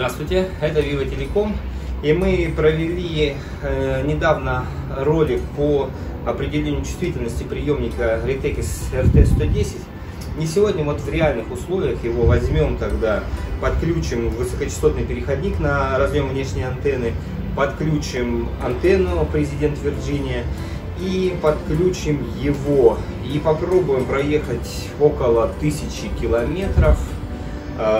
Здравствуйте, это Viva Telecom. И мы провели э, недавно ролик по определению чувствительности приемника Retex RT110. И сегодня вот в реальных условиях его возьмем тогда, подключим высокочастотный переходник на разъем внешней антенны, подключим антенну Президент Вирджиния и подключим его. И попробуем проехать около тысячи километров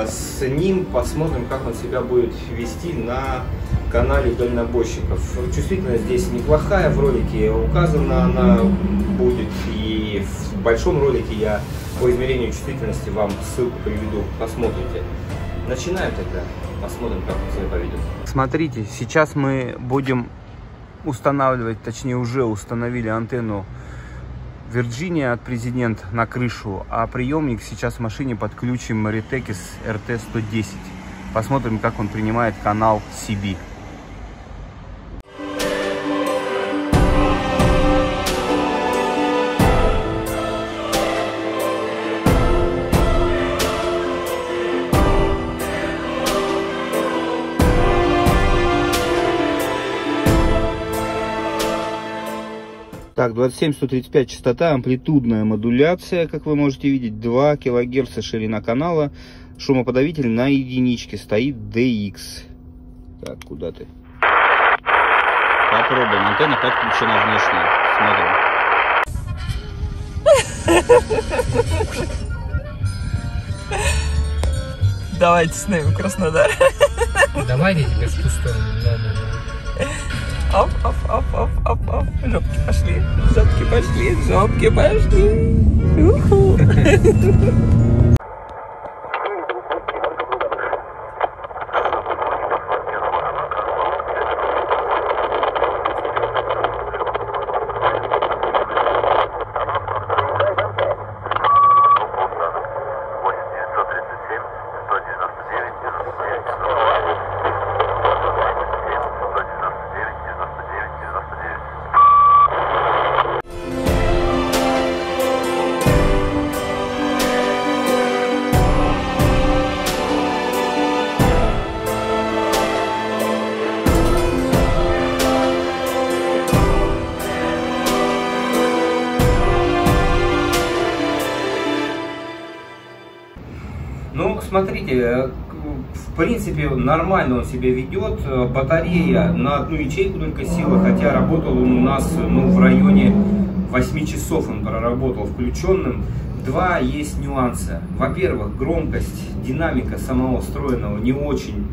с ним посмотрим, как он себя будет вести на канале дальнобойщиков. Чувствительность здесь неплохая, в ролике указана она будет, и в большом ролике я по измерению чувствительности вам ссылку приведу, посмотрите. Начинаем тогда, посмотрим, как он себя поведет. Смотрите, сейчас мы будем устанавливать, точнее уже установили антенну Virginia от президент на крышу, а приемник сейчас в машине подключим Retekis RT110. Посмотрим, как он принимает канал CB. Так, 27-135 частота, амплитудная модуляция, как вы можете видеть, 2 кГц ширина канала, шумоподавитель на единичке, стоит DX. Так, куда ты? Попробуем, антенна подключена внешняя, смотрим. Давайте снимем Краснодар. Давайте тебе в ту сторону. Оп, оп, оп, оп, оп, оп. Жопки пошли, жопки пошли, жопки пошли. смотрите, э, в принципе, нормально он себя ведет. Э, батарея на одну ячейку только сила, хотя работал он у нас ну, в районе 8 часов он проработал включенным. Два есть нюанса. Во-первых, громкость, динамика самого встроенного не очень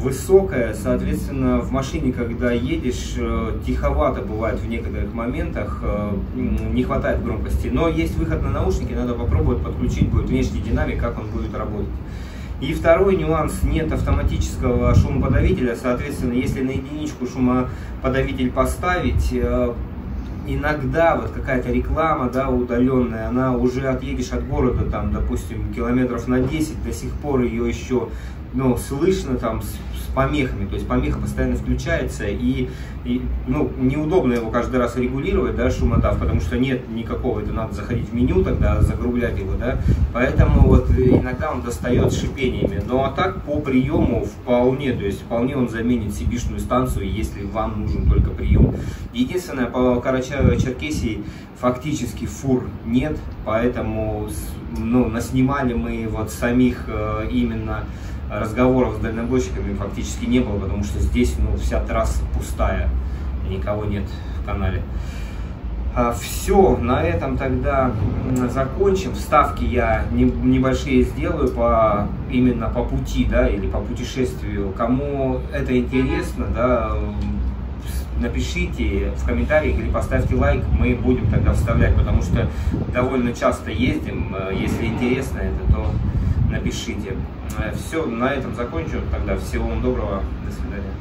высокая, соответственно, в машине, когда едешь, э, тиховато бывает в некоторых моментах, э, не хватает громкости. Но есть выход на наушники, надо попробовать подключить, будет внешний динамик, как он будет работать. И второй нюанс, нет автоматического шумоподавителя, соответственно, если на единичку шумоподавитель поставить, э, иногда вот какая-то реклама, да, удаленная, она уже отъедешь от города, там, допустим, километров на 10, до сих пор ее еще ну, слышно там с, с помехами, то есть помеха постоянно включается, и, и ну, неудобно его каждый раз регулировать, да, шумотав, потому что нет никакого, это надо заходить в меню тогда, загрублять его, да, поэтому вот иногда он достает шипениями, но а так по приему вполне, то есть вполне он заменит cb станцию, если вам нужен только прием. Единственное, по Карачаево-Черкесии фактически фур нет, поэтому ну, наснимали мы вот самих э, именно разговоров с дальнобойщиками фактически не было, потому что здесь ну, вся трасса пустая, никого нет в канале. А, Все, на этом тогда закончим. Вставки я небольшие сделаю по, именно по пути, да, или по путешествию. Кому это интересно, да, напишите в комментариях или поставьте лайк, мы будем тогда вставлять, потому что довольно часто ездим. Если интересно это, то напишите. Все, на этом закончу тогда. Всего вам доброго. До свидания.